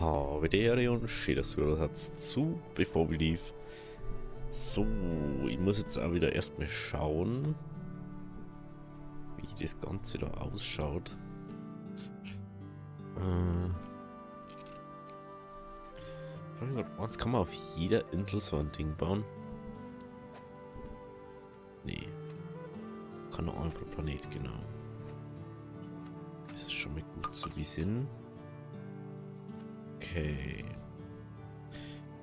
Havidere und schön, dass du wieder hast zu Before We Leave. So, ich muss jetzt auch wieder erstmal schauen, wie das Ganze da ausschaut. Äh, Jetzt kann man auf jeder Insel so ein Ding bauen. Nee. Kann nur ein Planet, genau. Das ist schon mal gut zu wissen. Okay.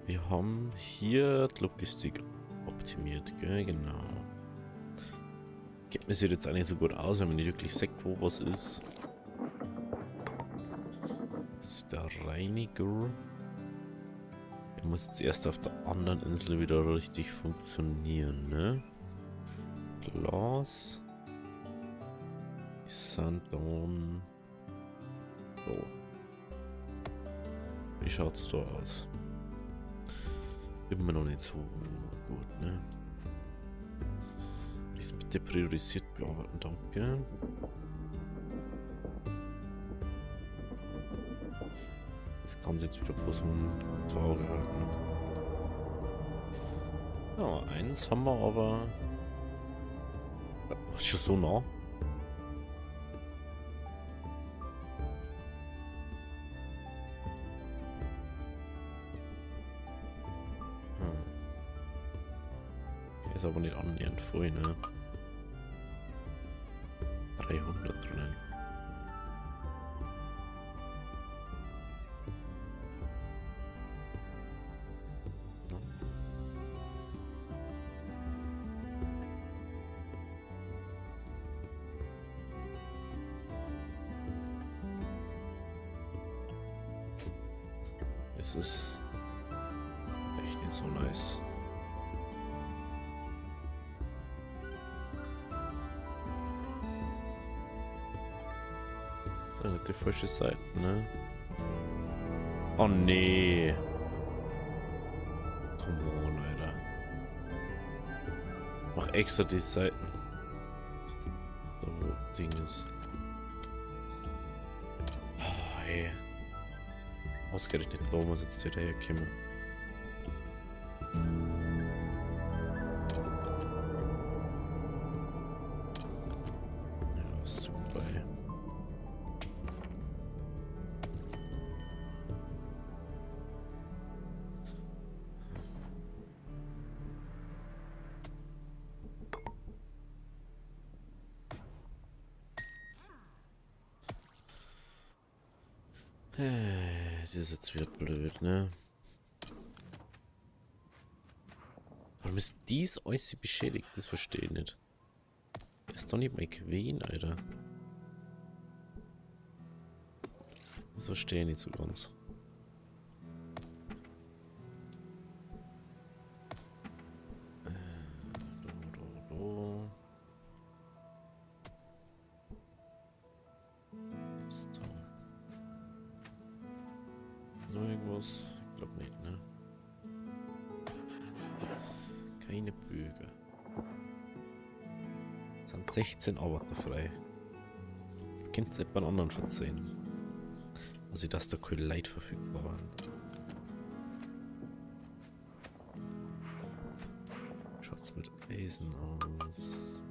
Wir haben hier die Logistik optimiert, gell? genau. Geht mir jetzt nicht so gut aus, wenn man nicht wirklich sagt, wo was ist. Das ist der Reiniger. Der muss jetzt erst auf der anderen Insel wieder richtig funktionieren, ne? Glas. Sandon. So. Wie schaut's da aus? Immer noch nicht so gut, ne? Dies bitte priorisiert bearbeiten, danke. Das kann jetzt wieder bloß um Tage halten. Ja, eins haben wir aber. Was ist schon so nah? Pfui, ne? 300 drin. Das ist die falsche Seite, ne? Oh nee. Come on, Alter. Mach extra die Seiten. So, wo Ding ist. Oh, ey. Ausgerechnet, wo muss jetzt hier daherkommen. Ja, ist äußerst beschädigt? Das verstehe ich nicht. Der ist doch nicht mein Queen, Alter. Das verstehe ich nicht so ganz. Äh, irgendwas? Ich glaube nicht, ne? Keine Bögen. Es sind 16 Arbeiter frei. Das könnte es etwa einen anderen verzeihen. Also, dass da keine Leute verfügbar waren. Schaut's mit Eisen aus?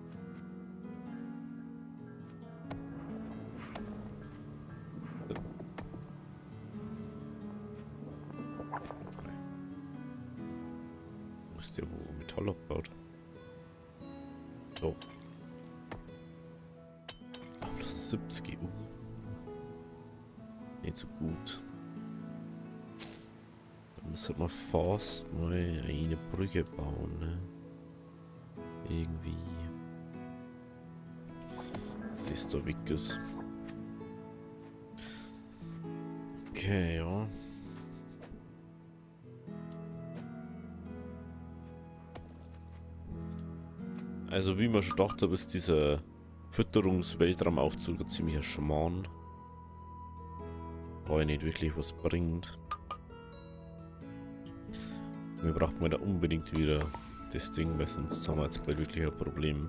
Brücke bauen, ne? Irgendwie. Weg ist. Okay, ja. Also wie man schon dachte, ist dieser Fütterungs-Weltraumaufzug ein ziemlicher Schmarrn. Aber nicht wirklich was bringt. Wir brauchen da unbedingt wieder das Ding, weil sonst haben wir jetzt bald wirklich ein Problem.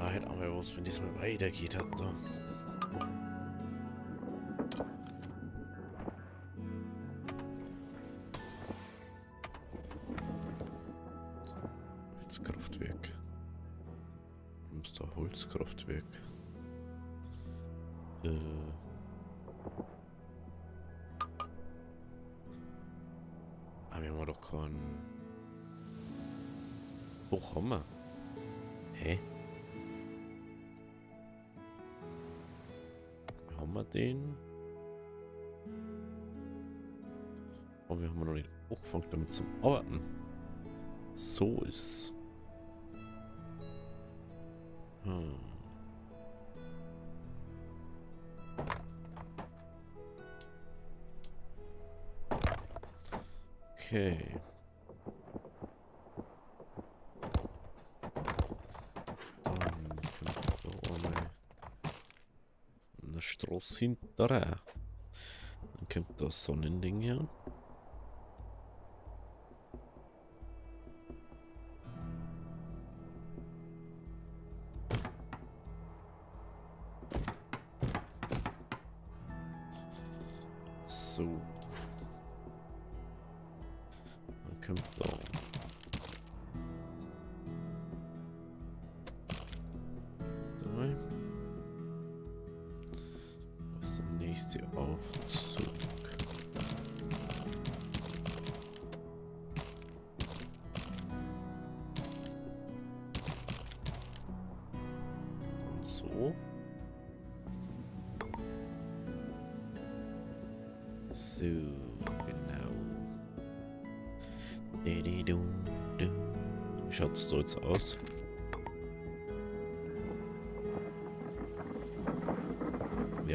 Ah, hätte auch mal aus, wenn das mal weitergeht hat da. Okay. Straße hinterher. Dann kommt das Sonnending hier.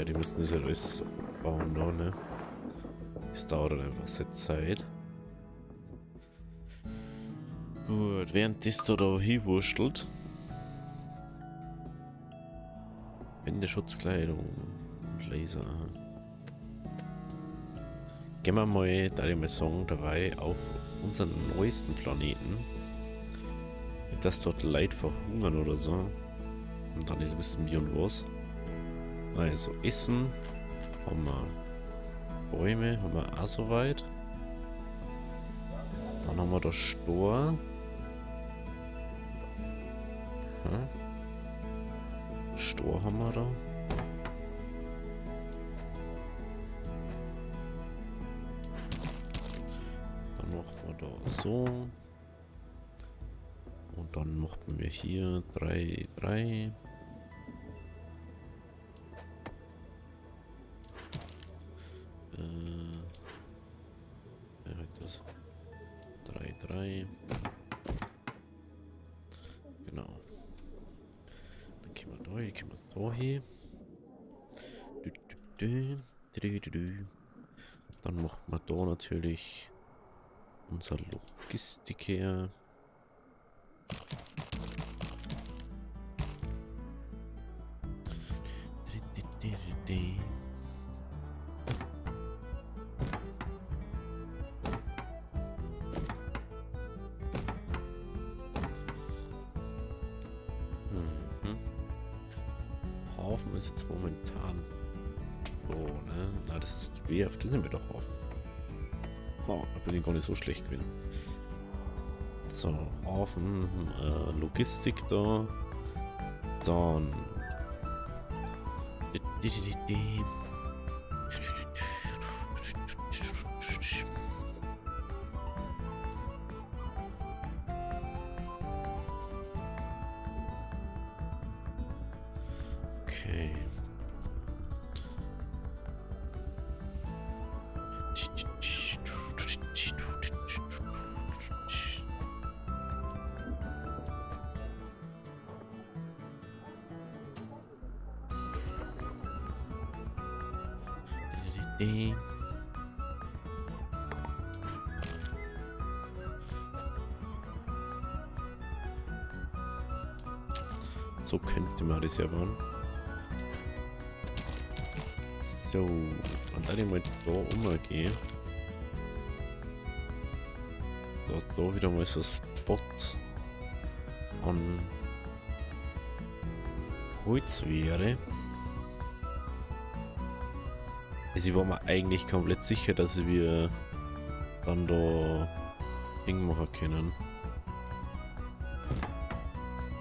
Die müssen das ja alles bauen da, ne? Es dauert dann einfach seine Zeit. Gut, während das da, da hinwurschtelt. Wände, Schutzkleidung, Laser. Gehen wir mal, da ich mal dabei auf unseren neuesten Planeten. Dass dort Leid verhungern oder so. Und dann ist ein bisschen wie und was. Also Essen haben wir Bäume, haben wir auch soweit. Dann haben wir da Stor. Stor haben wir da. Dann machen wir da so. Und dann machen wir hier 3, 3. das 3, 3. Genau. Dann gehen wir da, hier gehen wir da hin. Dann macht man da natürlich unser Logistik so schlecht gewesen. So, Hafen, äh, Logistik da. Dann. So könnte man das ja bauen. So, und dann mal da umgehen. Da, da wieder mal so Spot an Holz wäre. Also ich war mir eigentlich komplett sicher, dass wir dann da Ding machen können.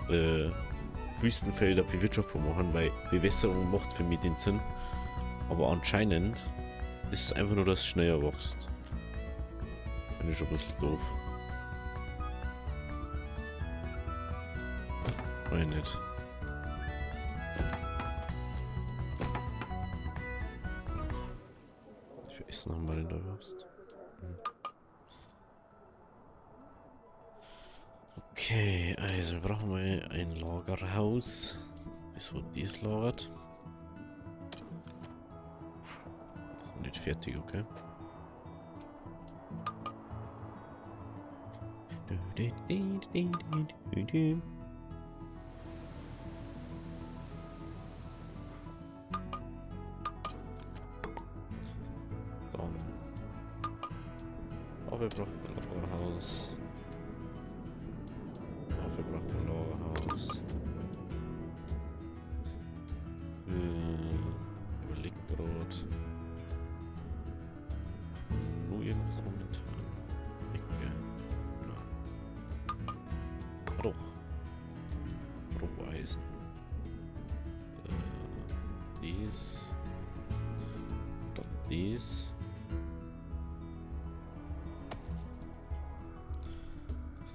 Äh, Wüstenfelder bewirtschaftbar machen, weil Bewässerung macht für mich den Sinn. Aber anscheinend ist es einfach nur, dass es schneller wächst. Finde ich schon ein bisschen doof. Nein, nicht. Wir? Hm. Okay, also brauchen wir ein Lagerhaus. Das wird dies lagert. Das ist nicht fertig, okay. Du, du, du,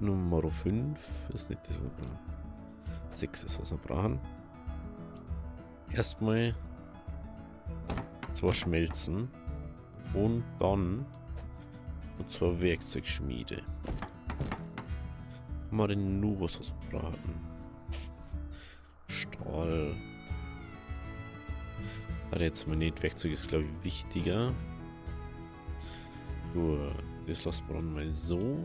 Nummer 5 ist nicht das, was wir brauchen. 6 ist, was wir brauchen. Erstmal zwei Schmelzen. Und dann zur Werkzeugschmiede. Haben wir den nur was braten? Stahl. Aber jetzt mal nicht. Werkzeug ist glaube ich wichtiger. Gut, das lassen wir dann mal so.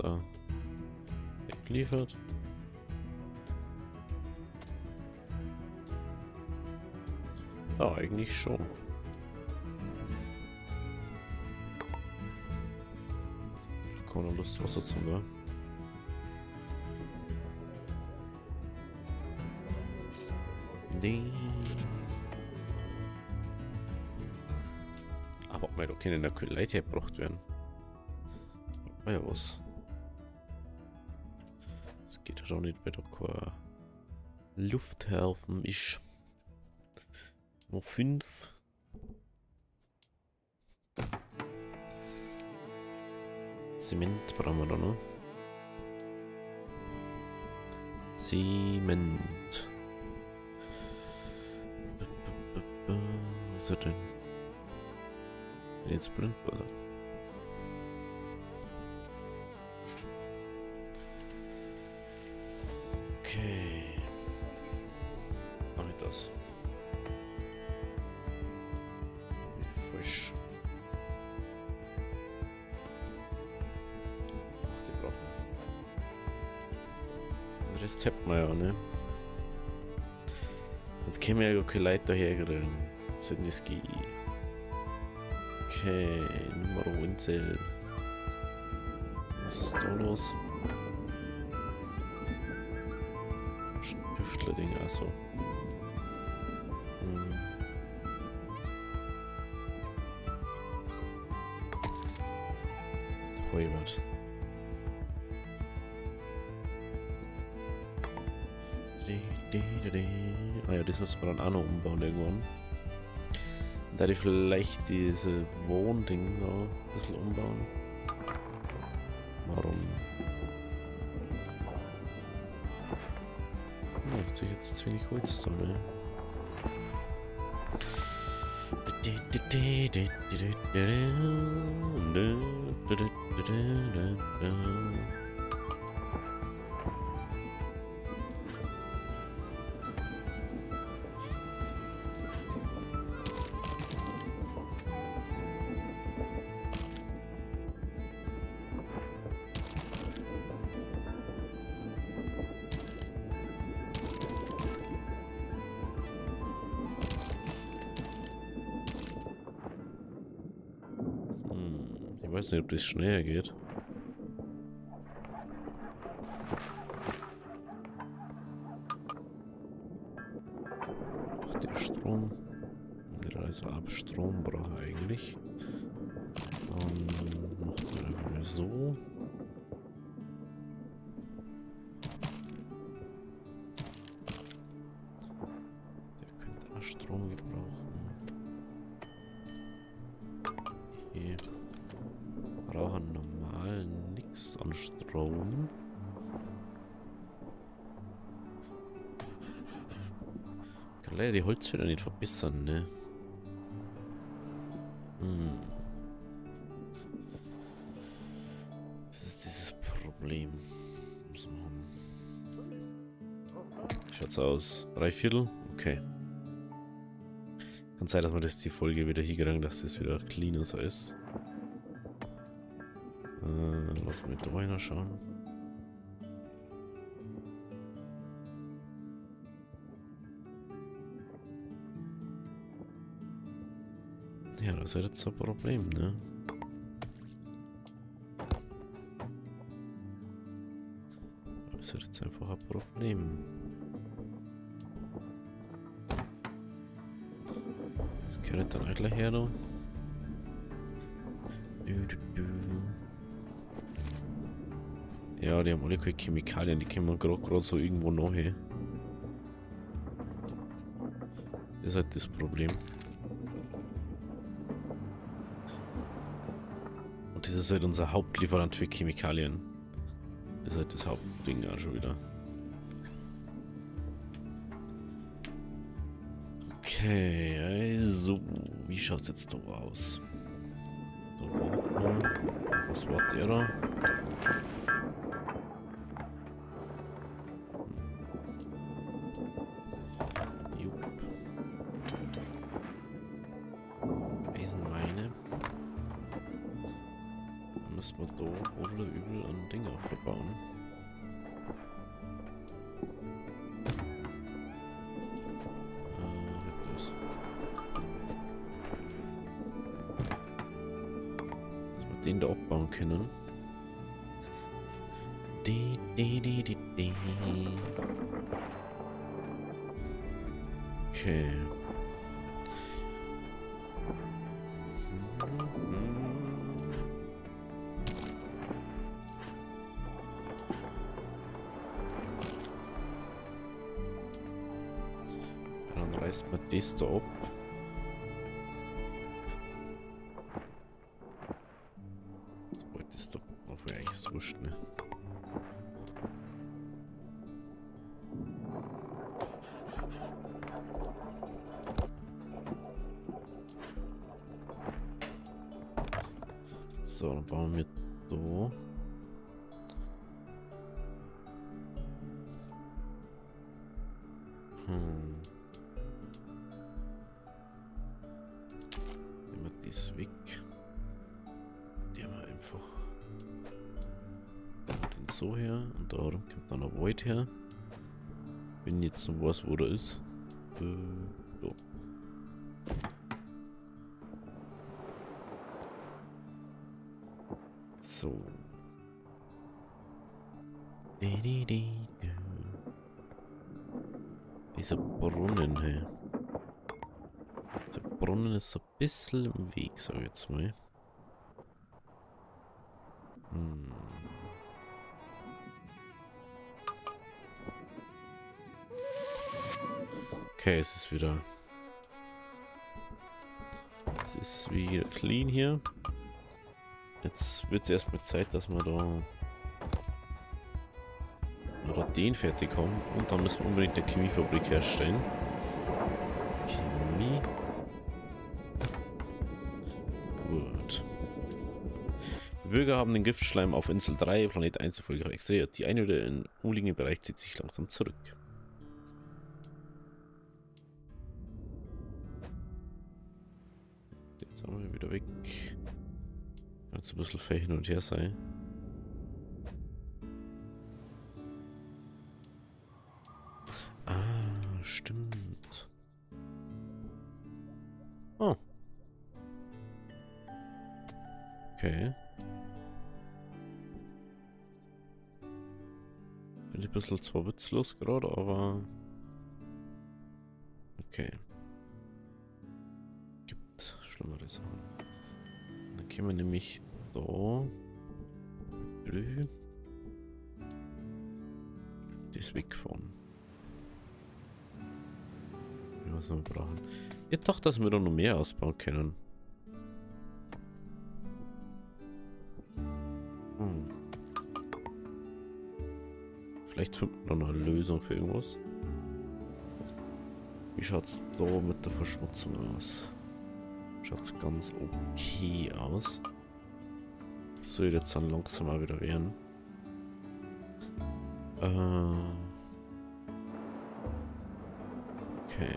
äh, wegliefert. Ja, eigentlich schon. Keine Lust, Wasser zu haben. Nee. Aber ob wir doch keine Leute hergebracht werden. Ah ja, was? Geht doch nicht bei der kein Lufthafen ist. Noch fünf. Zement brauchen wir da noch. Zement. Was ist denn? Jetzt blind, oder? Leiter hergrillen. Sandusky. Okay, Nummer Insel. Was ist da los? Stiftlerding, also. Hm. Heubert. Die Ah ja, das müssen wir dann auch noch umbauen irgendwann. Da ich vielleicht diese Wohnding noch ein bisschen umbauen. Warum? Ja, natürlich jetzt zu wenig Holz da, ne? Das schneller geht. Ach, der Strom. Der also ab Strom braucht er eigentlich. Ähm, macht man einfach mal so. Der könnte auch Strom gebrauchen. An Strom. Kann leider die Holzfäller nicht verbessern, ne? Hm. Das ist dieses Problem. Muss man haben. Schaut's aus. Drei Viertel? Okay. Kann sein, dass wir das die Folge wieder hinkriegen, dass das wieder cleaner so ist. Lass mich da rein schauen. Ja, das ist jetzt ein Problem, ne? Das ist jetzt einfach ein Problem. Das gehört dann auch gleich her, da. Du, du, du. Ja, die haben alle keine Chemikalien, die wir gerade so irgendwo nachher. Ist halt das Problem. Und das ist halt unser Hauptlieferant für Chemikalien. Das ist halt das Hauptding auch schon wieder. Okay, also, wie schaut's jetzt da aus? Da warten wir. Was war der da? Den da abbauen können. Di, di, di, di, di. Okay. Dann reißt man das da ab. Noch was, wo der ist. Äh. So. Du. Dieser Brunnen hier. Der Brunnen ist so ein bisschen im Weg, sag ich jetzt mal. Okay, es ist wieder... Es ist wieder clean hier. Jetzt wird es erstmal Zeit, dass wir da... Oder den fertig haben. Und dann müssen wir unbedingt eine Chemiefabrik herstellen. Chemie. Gut. Die Bürger haben den Giftschleim auf Insel 3, Planet 1 erfolgreich extrahiert. Die eine oder im umliegenden Bereich zieht sich langsam zurück. Fair hin und her sein. Ah, stimmt. Oh. Okay. Bin ich ein bisschen zwar witzlos gerade, aber... Okay. Gibt schlimmere Sachen. Dann können wir nämlich so. Das wegfahren. Was wir brauchen. Ich dachte, dass wir da noch mehr ausbauen können. Hm. Vielleicht finden wir noch eine Lösung für irgendwas. Wie schaut es da mit der Verschmutzung aus? Schaut es ganz okay aus. Soll jetzt dann langsam mal wieder werden. Äh okay.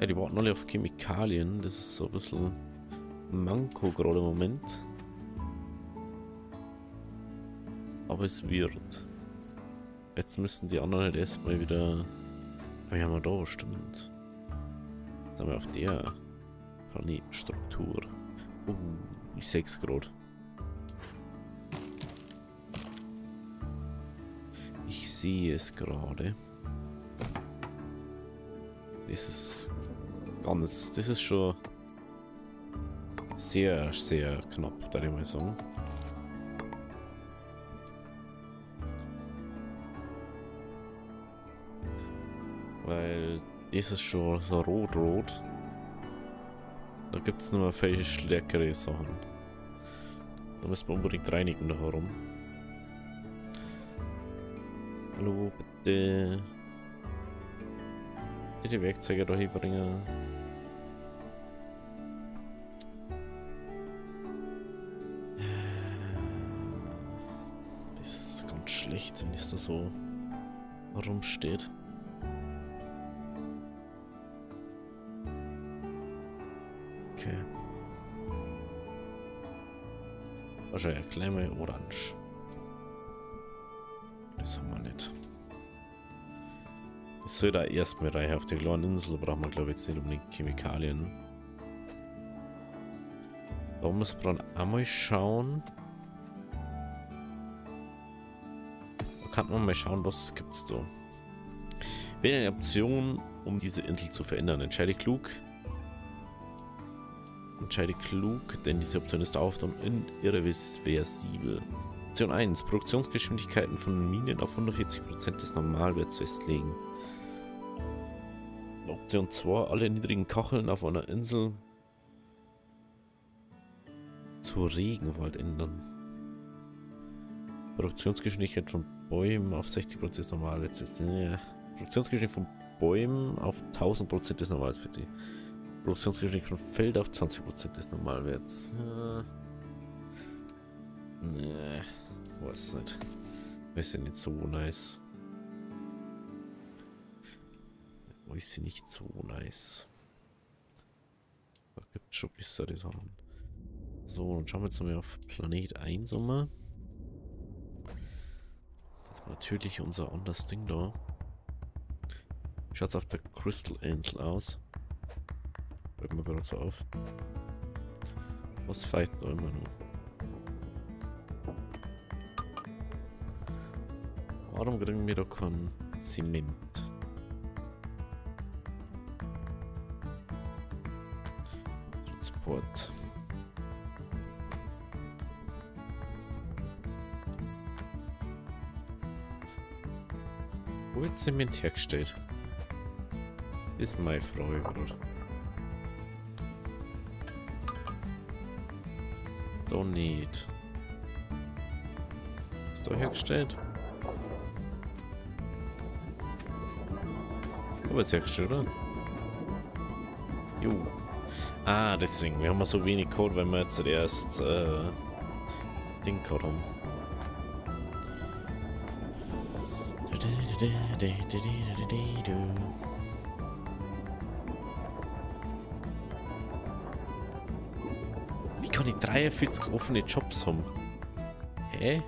Ja, die warten alle auf Chemikalien. Das ist so ein bisschen Manko gerade im Moment. Aber es wird. Jetzt müssen die anderen halt erstmal wieder... Aber haben wir da, stimmt. Jetzt haben wir auf der Planetenstruktur. Uh, ich 6 Grad. Ich sehe es gerade. Das ist ganz, das ist schon sehr, sehr knapp, da ich mal sagen. Weil das ist schon so rot-rot. Da gibt es nur viel stärkere Sachen. Da müssen wir unbedingt reinigen da herum. Hallo, bitte. Bitte die Werkzeuge da hinbringen. Das ist ganz schlecht, wenn es da so rumsteht. Okay. Wahrscheinlich mal orange. Das haben wir nicht. Es soll da erstmal rein auf der kleinen Insel, brauchen wir glaube ich jetzt nicht unbedingt Chemikalien. Da muss man einmal schauen. Da kann man mal schauen, was gibt es da. Wähle eine Option, um diese Insel zu verändern. Entscheide klug. Entscheide klug, denn diese Option ist auf und irreversibel. Option 1. Produktionsgeschwindigkeiten von Minen auf 140% des Normalwerts festlegen. Option 2. Alle niedrigen Kacheln auf einer Insel zu Regenwald ändern. Produktionsgeschwindigkeit von Bäumen auf 60% des Normalwerts. Ja. Produktionsgeschwindigkeit von Bäumen auf 1000% des Normalwerts die. Produktionsgeschwindigkeit Feld auf 20% des Normalwerts. Ja. Nee, weiß nicht. Ist ja nicht so nice. Ist sie nicht so nice. Da gibt es schon bessere Sachen. So, dann schauen wir jetzt mal auf Planet 1 um. Das war natürlich unser anderes Ding da. Schaut es auf der Crystal Insel aus? Hört mir gerade so auf. Was feit da immer noch? Warum kriegen wir da kein Zement? Transport. Wo wird Zement hergestellt? Ist meine Freude, oder? Doch nicht. Ist doch hergestellt. Aber jetzt hergestellt, oder? Jo. Ah, deswegen. Wir haben so wenig Code, wenn wir jetzt erst äh, Ding Code haben. Wie kann ich 43 offene Jobs haben? Hä?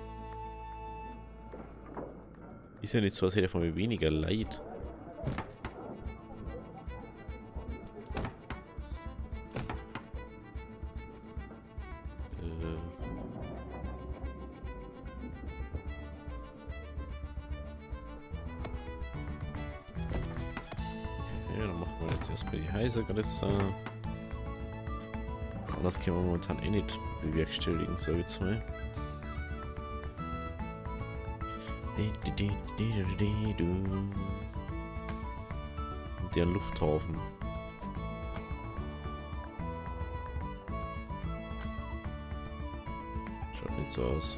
Ist ja nicht so, als hätte ich von mir weniger Leid. Heisergrisse. Das können wir momentan eh nicht bewerkstelligen, ich jetzt mal. Der Lufthafen. Schaut nicht so aus.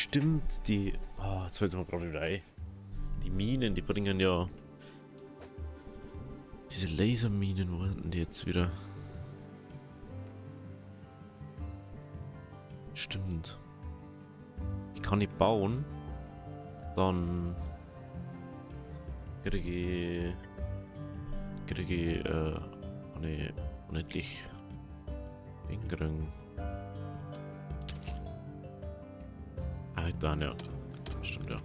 stimmt, die... Oh, jetzt fällt es mir gerade wieder ein. Die Minen, die bringen ja... Diese Laserminen, wo hatten die jetzt wieder? Stimmt. Ich kann nicht bauen. Dann kriege kriege äh, eine unendlich Ding Ah, dann ja. Stimmt ja.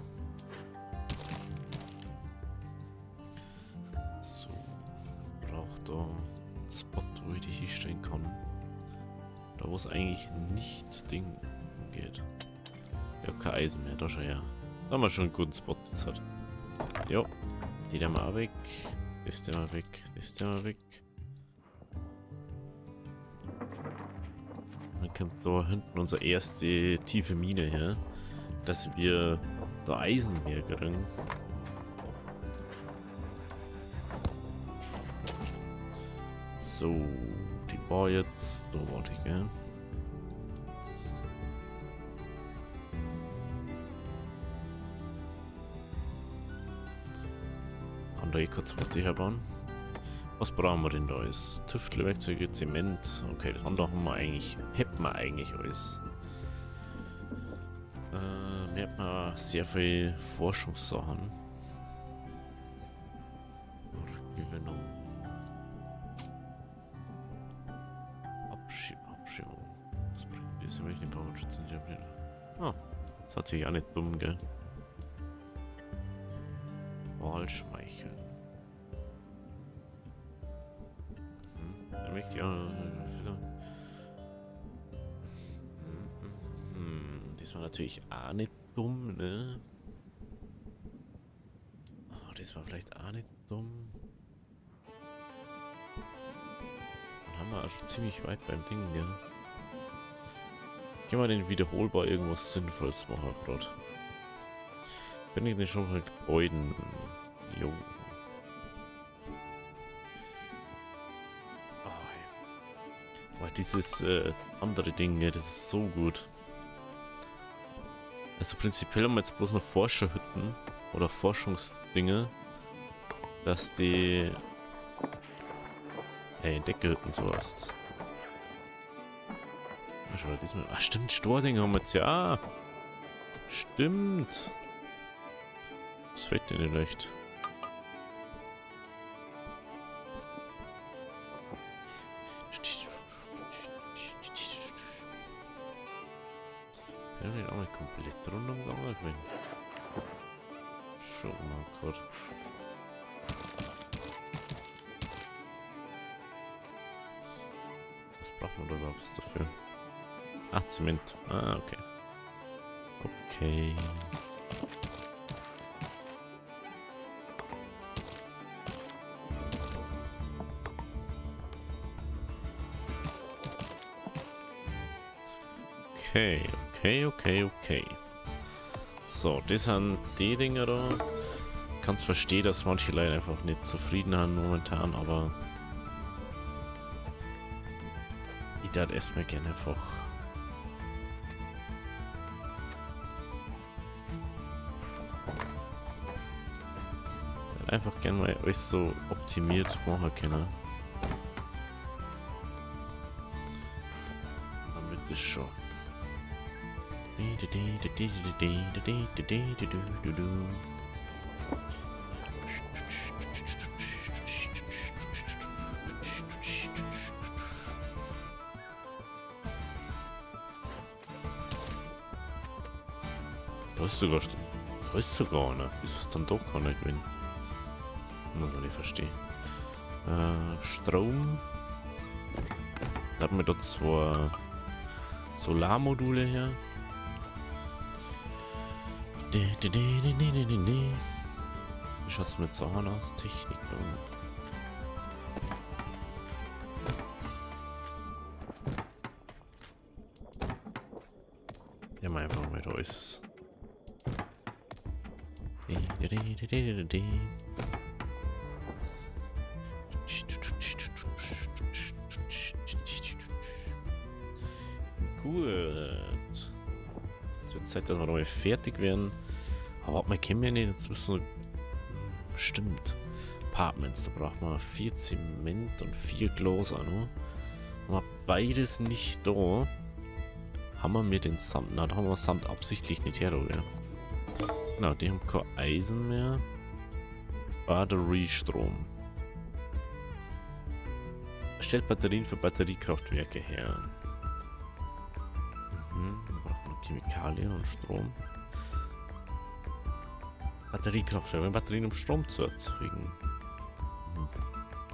wo es eigentlich nicht Ding geht. Ja, kein Eisen mehr, da schon ja. Da haben wir schon einen guten Spot jetzt hat. Jo, die der mal weg. Das der mal weg. Das der mal weg. Dann kommt da hinten unsere erste tiefe Mine her. Dass wir da Eisen mehr kriegen. So, die war jetzt, da war die, gell? da eh kurz was herbauen. Was brauchen wir denn da alles? Tüftelwerkzeuge, Zement. Okay, das andere haben wir eigentlich, hätten wir eigentlich alles. Wir haben sehr viel Forschungssachen. Gewinnung. Abschieb Abschiebung. Was bringt das? Wenn ich den Bauernschutz nicht habe. Ah, das hat sich auch nicht dumm, gell? natürlich auch nicht dumm, ne? Oh, das war vielleicht auch nicht dumm. Dann haben wir auch schon ziemlich weit beim Ding, gell? Können wir den wiederholbar irgendwas Sinnvolles machen gerade? Bin ich denn schon mal Gebäuden? Jo. Oh, Aber dieses äh, andere Ding, das ist so gut. Also prinzipiell haben wir jetzt bloß noch Forscherhütten oder Forschungsdinge, dass die Hey, Deckehütten sowas. Schau diesmal. Ah, stimmt, Stording haben wir jetzt ja. Stimmt. Das fällt dir nicht recht. Zement. Ah, okay. Okay. Okay, okay, okay, okay. So, das sind die Dinger da. Ich kann es verstehen, dass manche Leute einfach nicht zufrieden sind momentan, aber ich darf erstmal gerne einfach einfach gerne mal alles so optimiert machen können. Wird das schon. Da ist sogar, da ist sogar einer. Wieso ist dann doch keiner gewinnen? Muss man nicht verstehen. Äh, Strom. Da haben wir da zwei Solarmodule her. Wie schaut's mit Sachen aus? Technik. Ja, mal einfach mal alles. Gut. Jetzt wird Zeit, dass wir mal fertig werden. Aber man kennen wir nicht. Jetzt müssen wir... Stimmt. Apartments, da braucht man vier Zement und vier Glas auch noch. Haben wir beides nicht da. Haben wir mir den Sand... Na, da haben wir Sand absichtlich nicht her, oder? Genau, die haben kein Eisen mehr. Batteriestrom. Stellt Batterien für Batteriekraftwerke her. Chemikalien und Strom. Batteriekraftwerke, Batterien um Strom zu erzeugen. Mhm.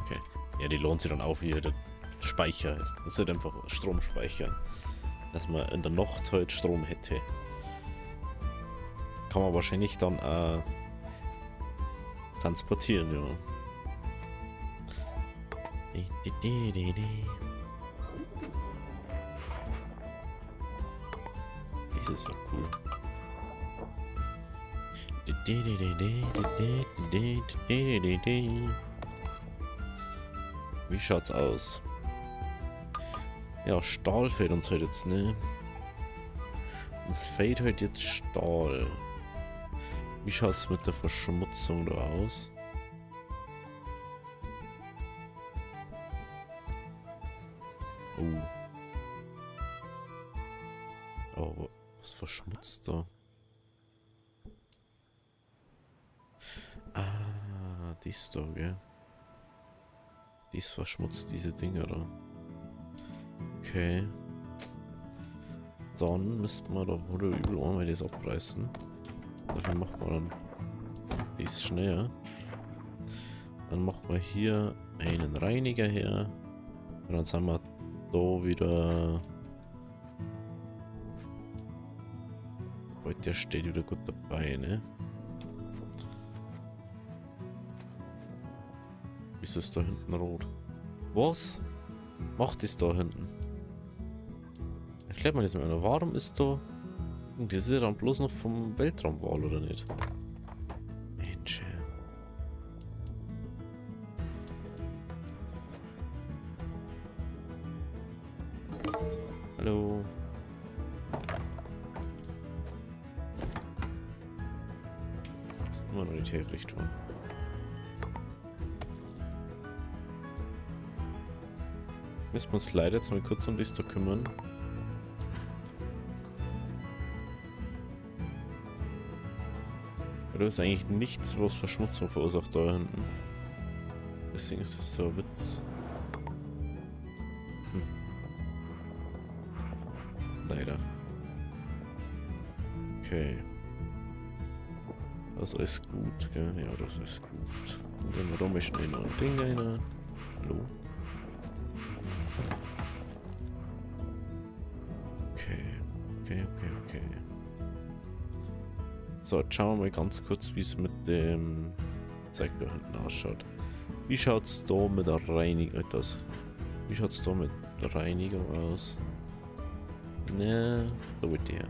Okay. Ja, die lohnt sich dann auch wieder der Speicher. Das ist einfach Stromspeicher. Dass man in der Nacht halt Strom hätte. Kann man wahrscheinlich dann äh, transportieren, ja. Das ist ja cool. Wie schaut's aus? Ja, Stahl fehlt uns halt jetzt, ne? Uns fehlt halt jetzt Stahl. Wie schaut's mit der Verschmutzung da aus? Verschmutzt da? Ah, die ist da, gell? Die ist verschmutzt, diese Dinger da. Okay. Dann müssten wir doch oder übel einmal das abreißen. Dafür macht man dann das schneller. Dann macht man hier einen Reiniger her. Und dann sind wir da wieder. Heute der steht wieder gut dabei, ne? Ist da hinten rot? Was? Macht es da hinten? Erklärt mir das mal. Warum ist da... Das ist ja dann bloß noch vom Weltraumwahl, oder nicht? Müssen wir uns leider jetzt mal kurz um da kümmern. Da ist eigentlich nichts, was Verschmutzung verursacht da hinten. Deswegen ist das so ein Witz. Hm. Leider. Okay. Das ist gut, gell? Ja, das ist gut. Dann da möchten wir noch ein Ding rein. Hallo? So, jetzt schauen wir mal ganz kurz, wie es mit dem Zeig da hinten ausschaut. Wie schaut es da mit der Reinigung aus? Wie schaut es da mit der Reinigung aus? Ne, da wird die her.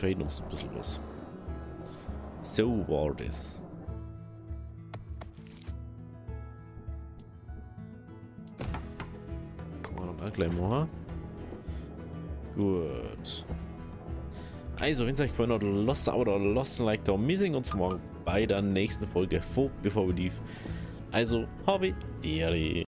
Fehlt uns ein bisschen was. So war das. Kann man dann auch gleich machen. Gut. Also, wenn es euch gefallen hat, lasst oder lasst ein Like da. Wir sehen uns morgen bei der nächsten Folge von Before We Leave. Also, habe Dere.